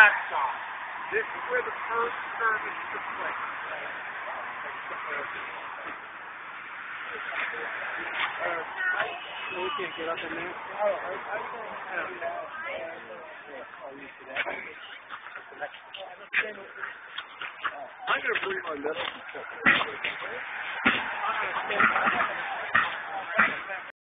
Waxhaw. This is where the first service took place. Uh, We can't get up in there. I'm going to bring my medicine.